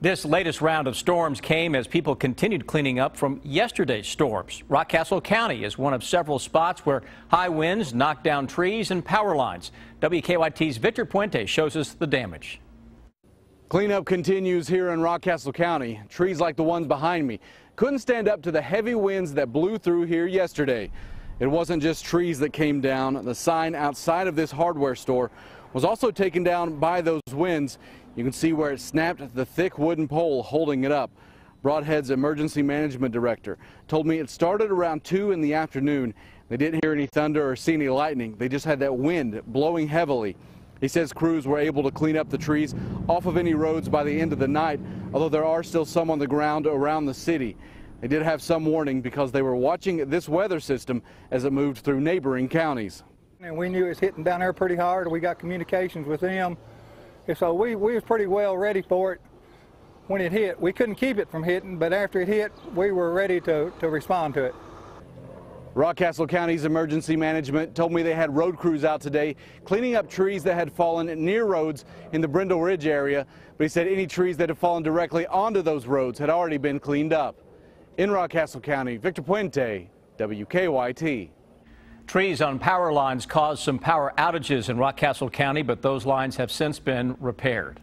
This latest round of storms came as people continued cleaning up from yesterday's storms. Rockcastle County is one of several spots where high winds knocked down trees and power lines. WKYT's Victor Puente shows us the damage. Cleanup continues here in Rockcastle County. Trees like the ones behind me couldn't stand up to the heavy winds that blew through here yesterday. It wasn't just trees that came down. The sign outside of this hardware store was also taken down by those winds. You can see where it snapped the thick wooden pole holding it up. Brodhead's emergency management director told me it started around 2 in the afternoon. They didn't hear any thunder or see any lightning. They just had that wind blowing heavily. He says crews were able to clean up the trees off of any roads by the end of the night, although there are still some on the ground around the city. They did have some warning because they were watching this weather system as it moved through neighboring counties. And we knew it was hitting down there pretty hard. We got communications with them. And so we, we was pretty well ready for it when it hit. We couldn't keep it from hitting, but after it hit, we were ready to, to respond to it. Rockcastle County's emergency management told me they had road crews out today cleaning up trees that had fallen near roads in the Brindle Ridge area, but he said any trees that had fallen directly onto those roads had already been cleaned up. In Rockcastle County, Victor Puente, WKYT. Trees on power lines caused some power outages in Rockcastle County, but those lines have since been repaired.